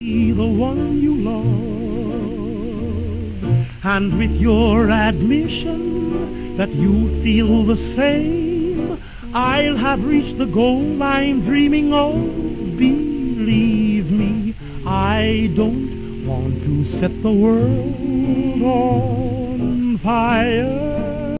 be the one you love. And with your admission that you feel the same, I'll have reached the goal I'm dreaming of. Believe me, I don't want to set the world on fire.